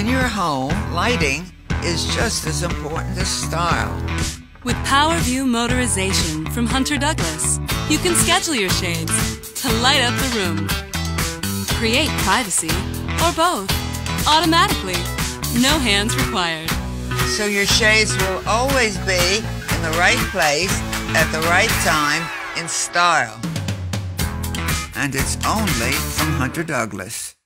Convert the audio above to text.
In your home, lighting is just as important as style. With PowerView Motorization from Hunter Douglas, you can schedule your shades to light up the room, create privacy, or both, automatically. No hands required. So your shades will always be in the right place at the right time in style. And it's only from Hunter Douglas.